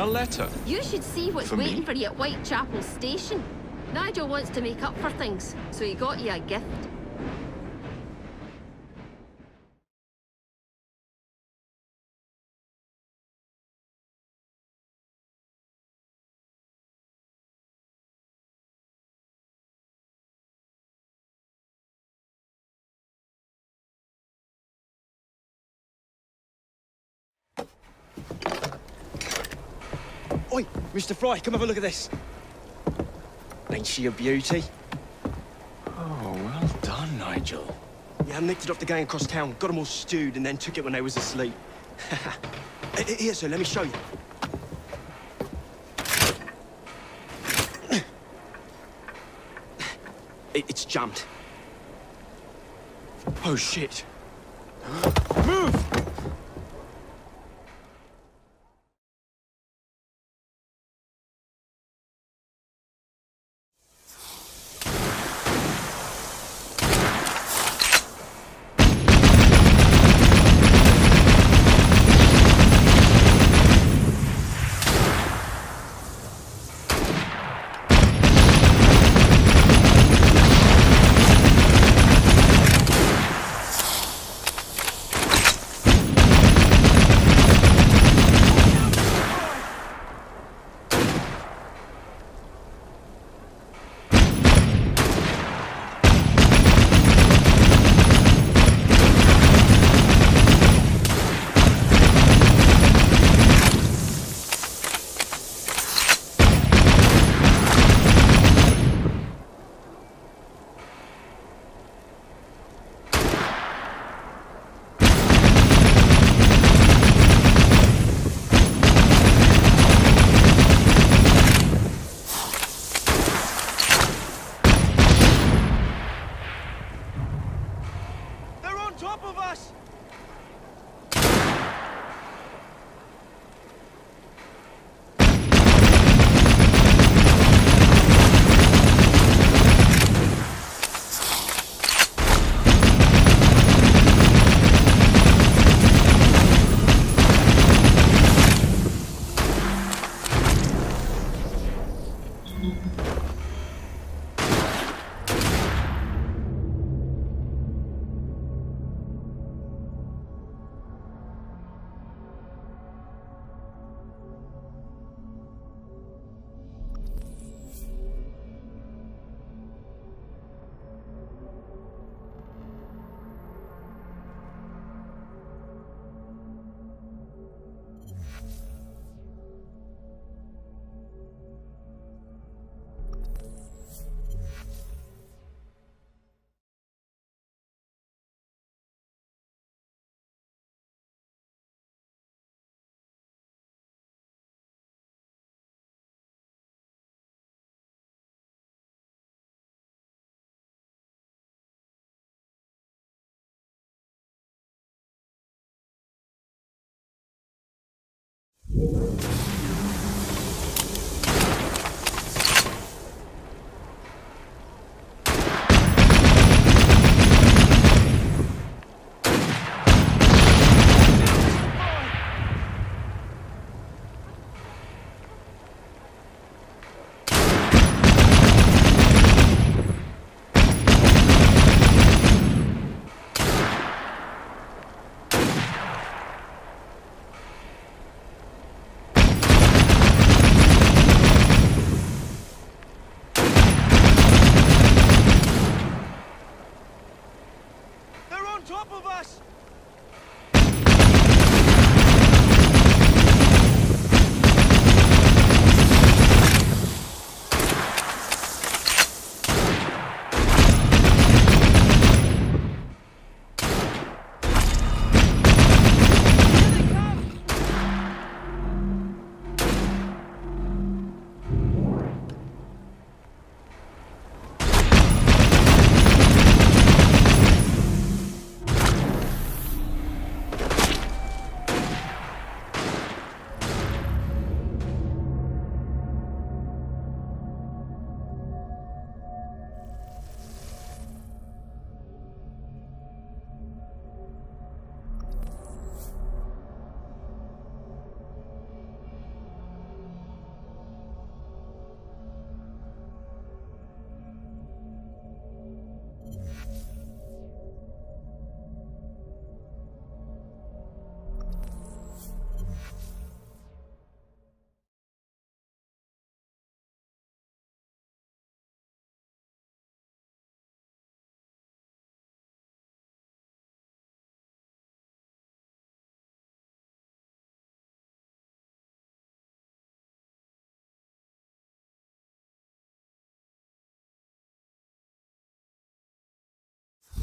A letter? You should see what's For me? waiting for you at Whitechapel Station. Nigel wants to make up for things, so he got you a gift. Mr. Frye, come have a look at this. Ain't she a beauty? Oh, well done, Nigel. Yeah, I nicked it off the gang across town, got them all stewed, and then took it when they was asleep. Here, sir, let me show you. It's jammed. Oh, shit.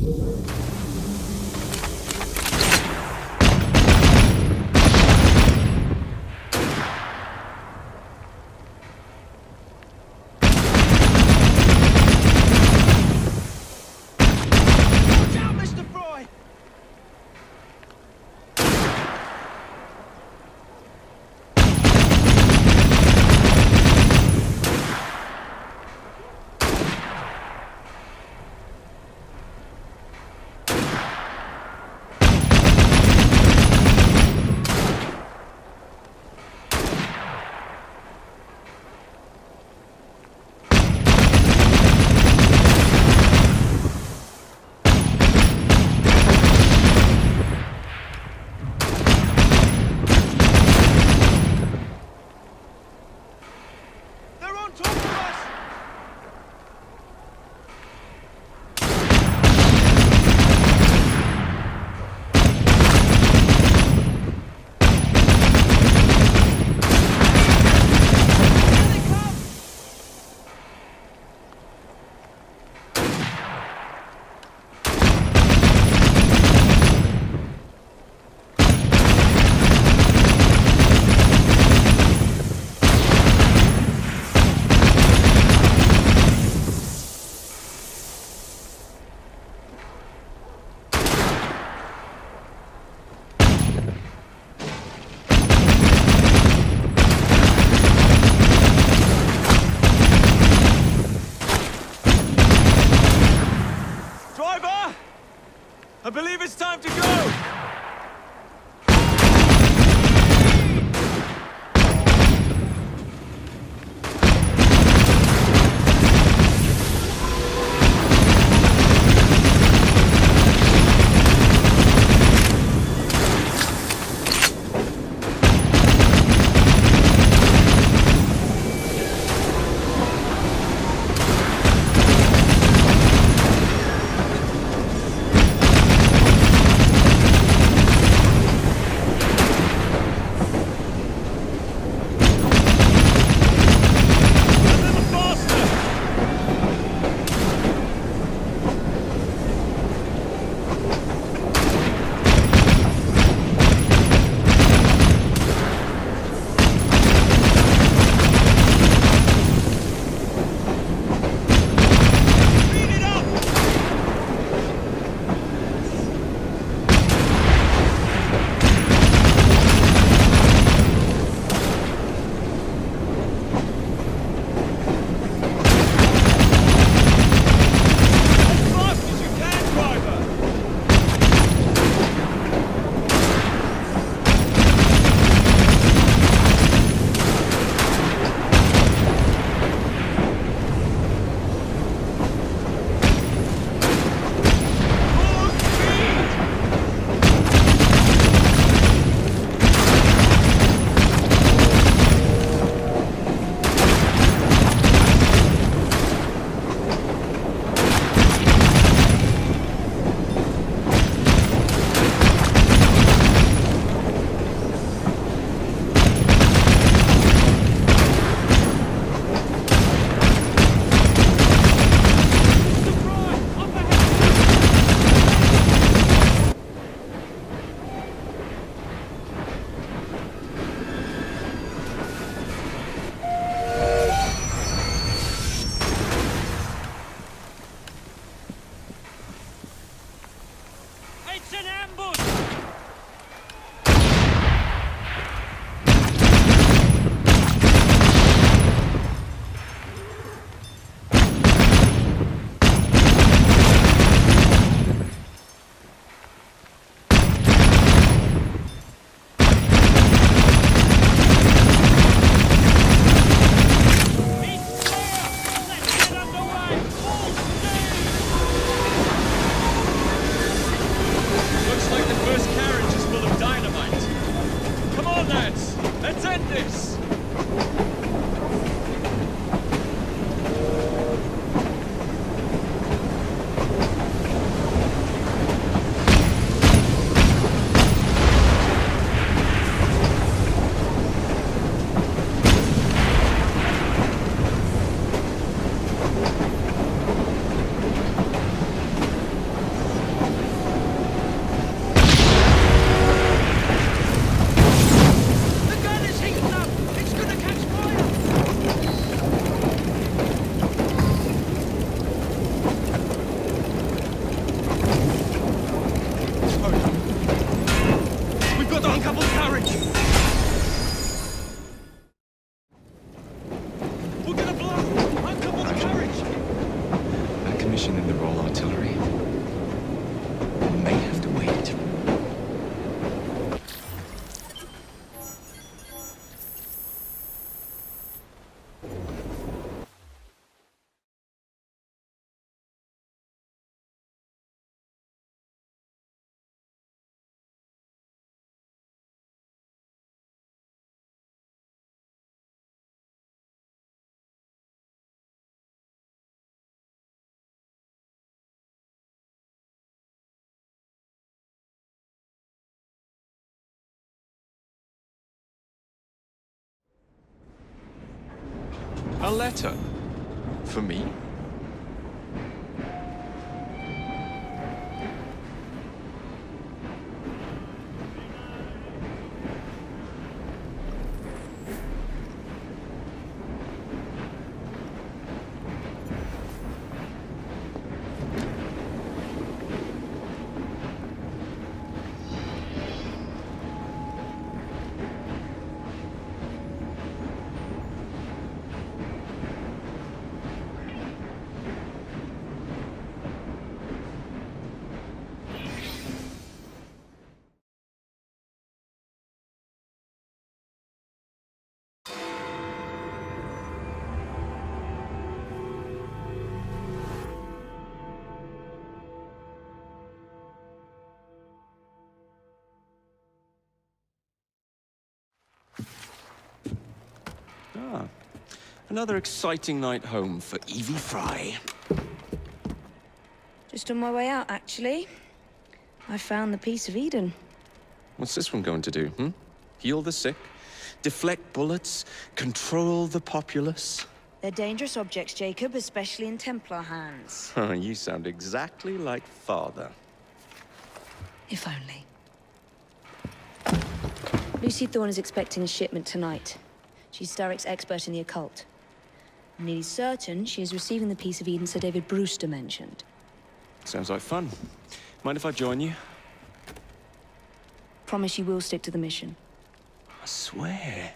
Watch A letter? For me? Ah, another exciting night home for Evie Frye. Just on my way out, actually. I found the piece of Eden. What's this one going to do, hmm? Heal the sick, deflect bullets, control the populace? They're dangerous objects, Jacob, especially in Templar hands. Huh, you sound exactly like father. If only. Lucy Thorne is expecting a shipment tonight. She's Starrick's expert in the occult. I'm nearly certain she is receiving the piece of Eden Sir David Brewster mentioned. Sounds like fun. Mind if I join you? Promise you will stick to the mission. I swear.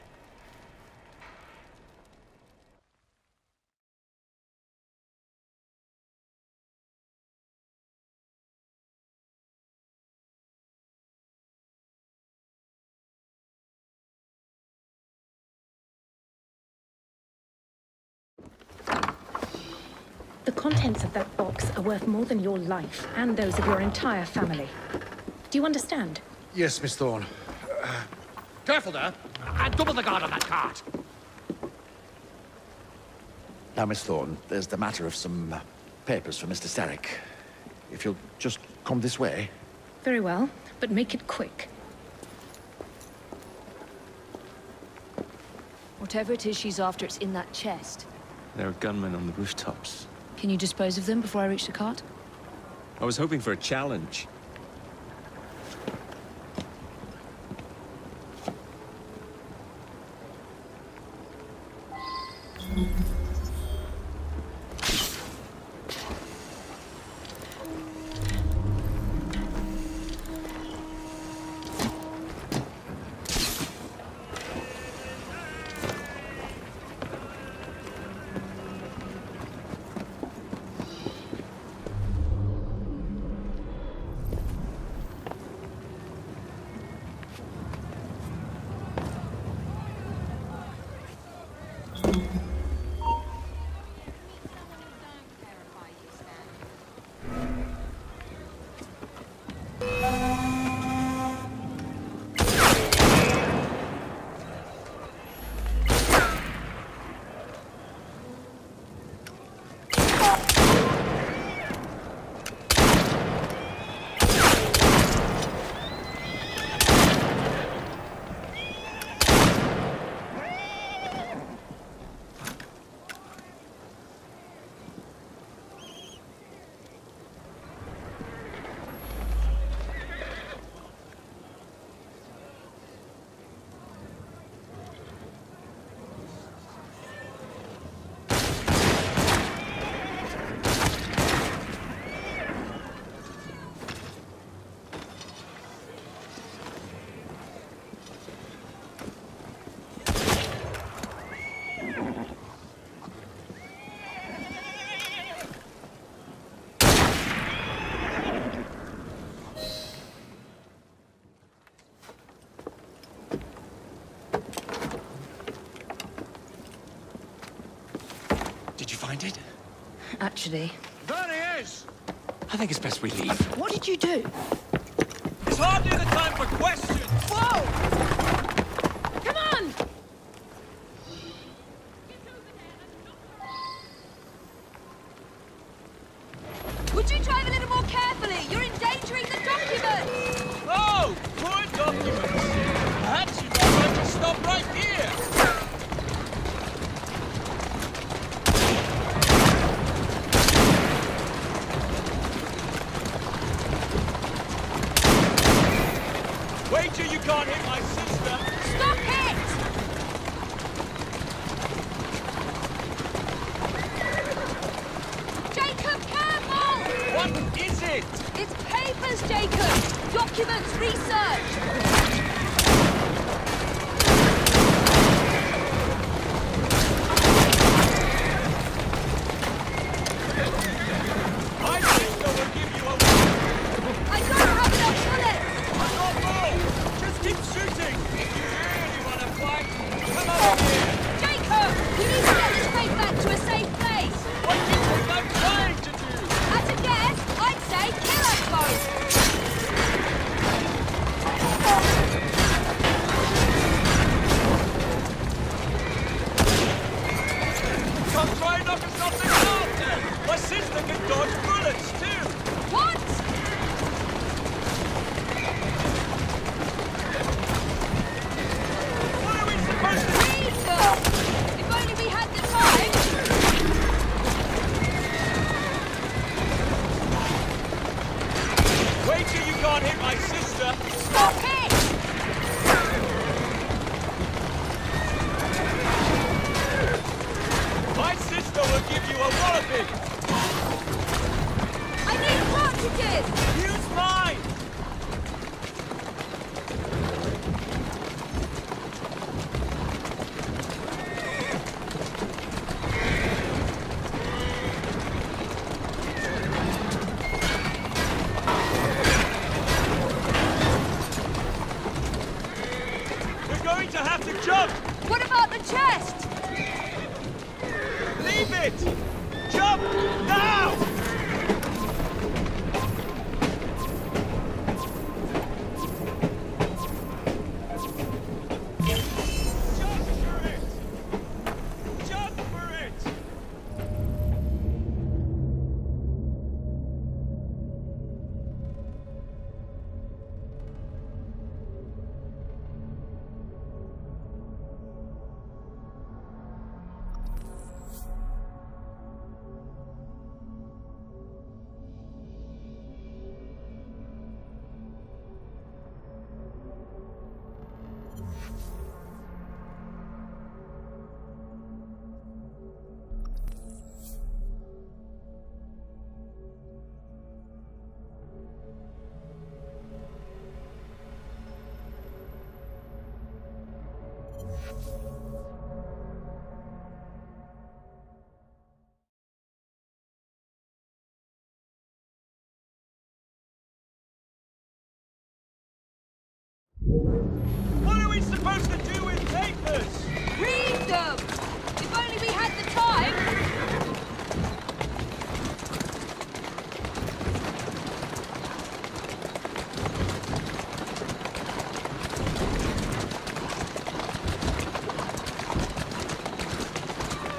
The contents of that box are worth more than your life and those of your entire family. Do you understand? Yes, Miss Thorne. Careful there! And double the guard on that cart! Now, Miss Thorne, there's the matter of some uh, papers for Mr. Starrick. If you'll just come this way. Very well, but make it quick. Whatever it is she's after, it's in that chest. There are gunmen on the rooftops. Can you dispose of them before I reach the cart? I was hoping for a challenge. Find it? Actually. There he is! I think it's best we leave. What did you do? It's hardly the time for questions! Whoa! Big. What are we supposed to do with papers? Read them! If only we had the time!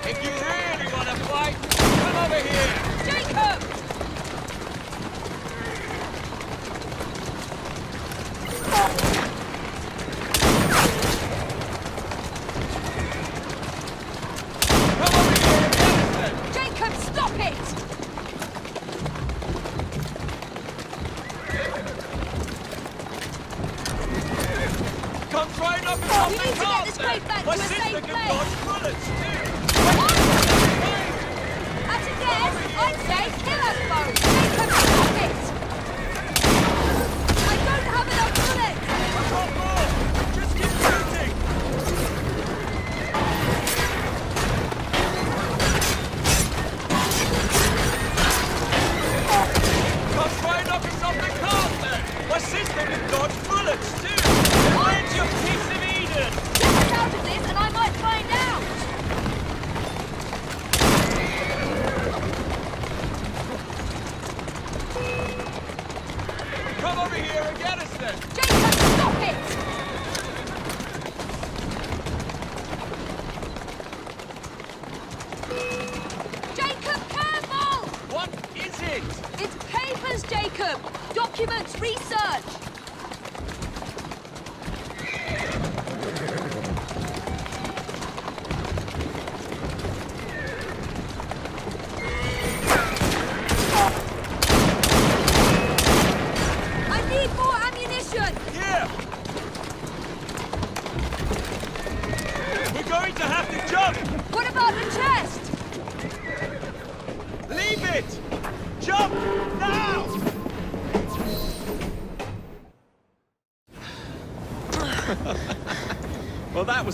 If you really want to fight, come over here! Jacob!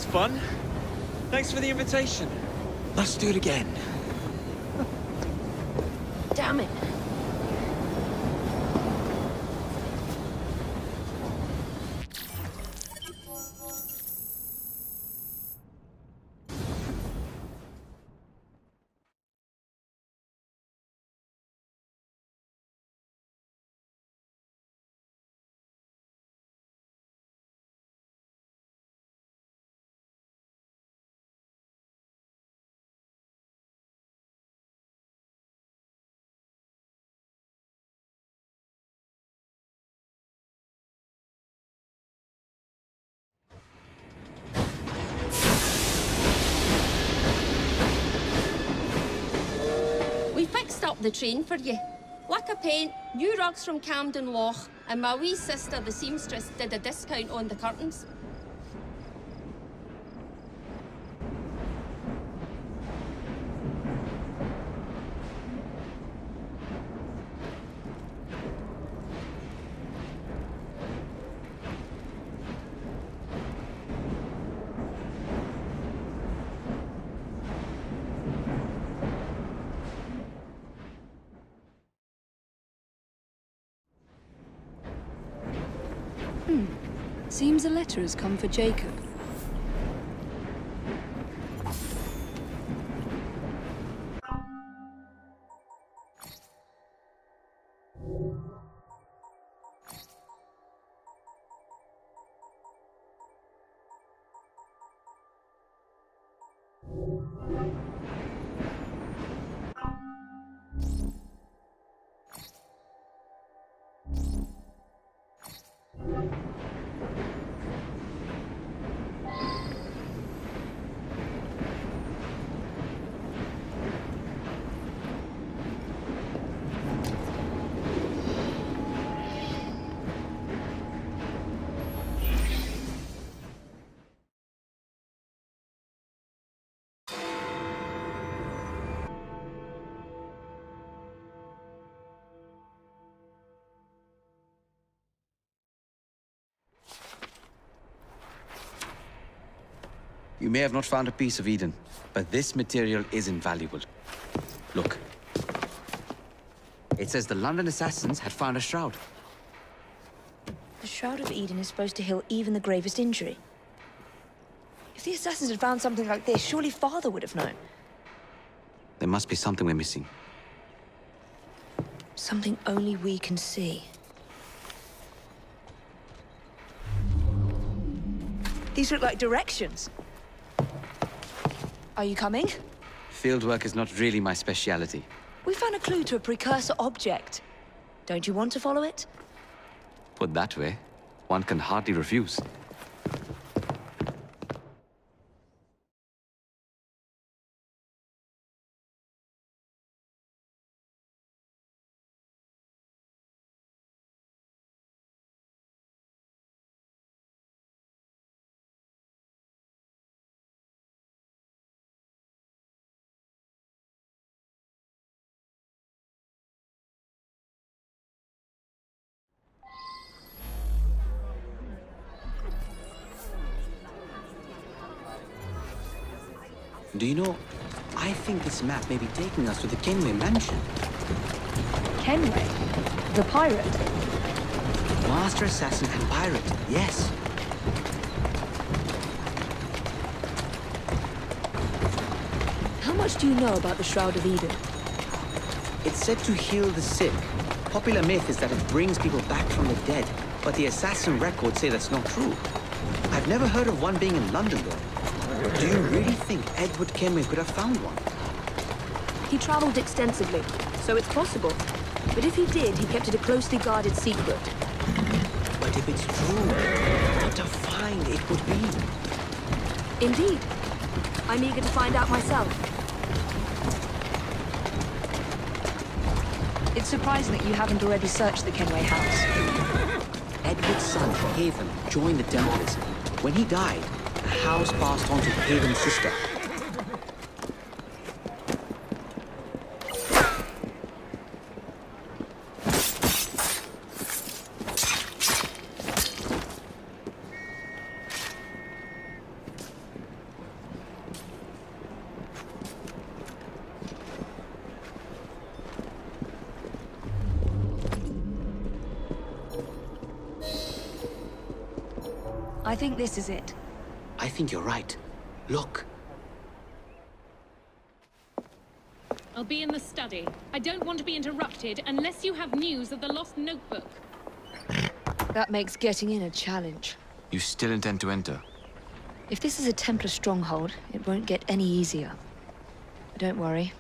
Fun. Thanks for the invitation. Let's do it again. Damn it. Up the train for you. Lick a paint, new rugs from Camden Lock, and my wee sister, the seamstress, did a discount on the curtains. Seems a letter has come for Jacob. You may have not found a piece of Eden, but this material is invaluable. Look. It says the London assassins had found a shroud. The Shroud of Eden is supposed to heal even the gravest injury. If the assassins had found something like this, surely Father would have known. There must be something we're missing. Something only we can see. These look like directions. Are you coming? Fieldwork is not really my speciality. We found a clue to a precursor object. Don't you want to follow it? Put that way, one can hardly refuse. You know, I think this map may be taking us to the Kenway Mansion. Kenway? The pirate? Master Assassin and Pirate, yes. How much do you know about the Shroud of Eden? It's said to heal the sick. Popular myth is that it brings people back from the dead, but the assassin records say that's not true. I've never heard of one being in London, though. Do you really think Edward Kenway could have found one? He traveled extensively, so it's possible. But if he did, he kept it a closely guarded secret. But if it's true, what a find it would be. Indeed. I'm eager to find out myself. It's surprising that you haven't already searched the Kenway house. Edward's son, Haytham, joined the Templars. When he died, the house passed on to Haytham's sister. I think this is it. I think you're right. Look. I'll be in the study. I don't want to be interrupted unless you have news of the lost notebook. That makes getting in a challenge. You still intend to enter? If this is a Templar stronghold, it won't get any easier. But don't worry.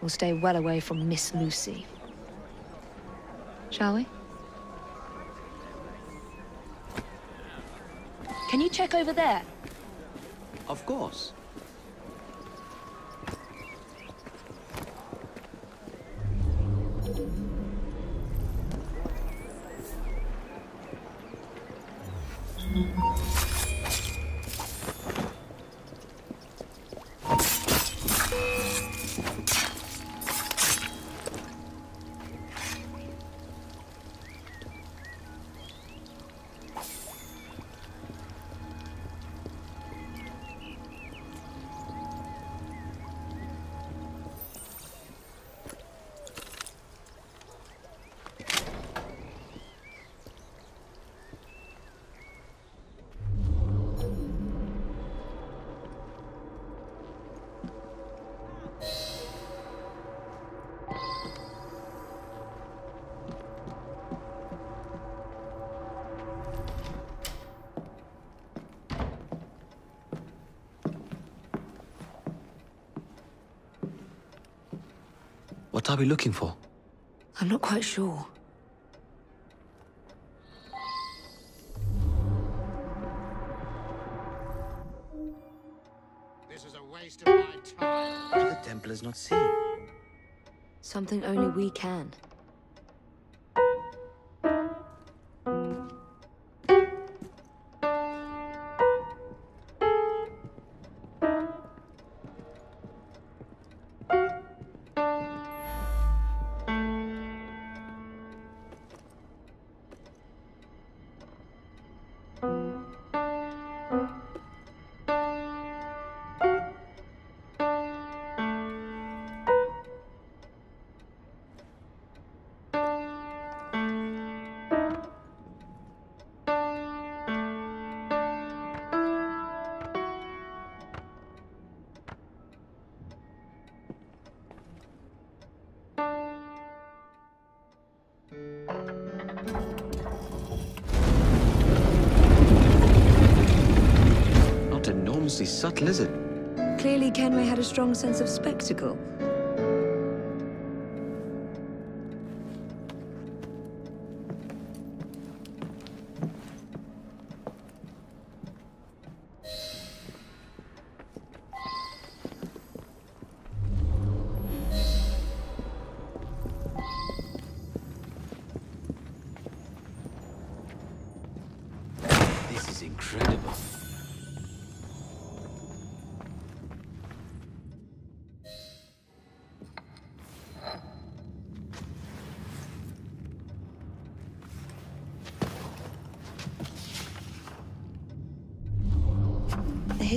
We'll stay well away from Miss Lucy. Shall we? Can you check over there? Of course. What are we looking for? I'm not quite sure. This is a waste of my time. The Templars not see? Something only we can. Subtle, is it? Clearly, Kenway had a strong sense of spectacle.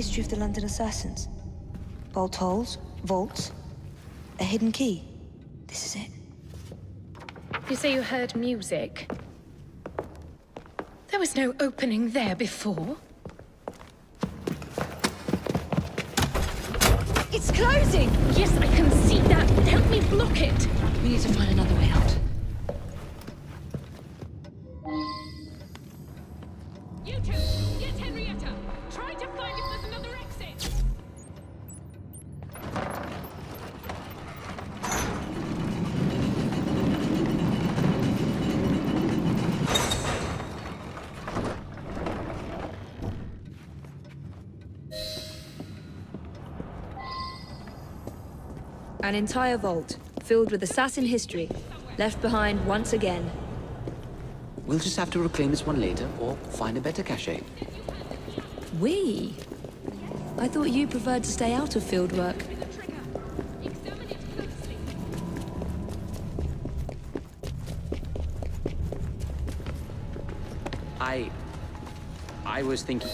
History of the London assassins. Bolt holes, vaults, a hidden key. This is it. You say you heard music. There was no opening there before. It's closing! Yes, I can see that. Help me block it. We need to find another way out. An entire vault, filled with assassin history, left behind once again. We'll just have to reclaim this one later, or find a better cache. We? I thought you preferred to stay out of field work. Examine it closely. I... I was thinking...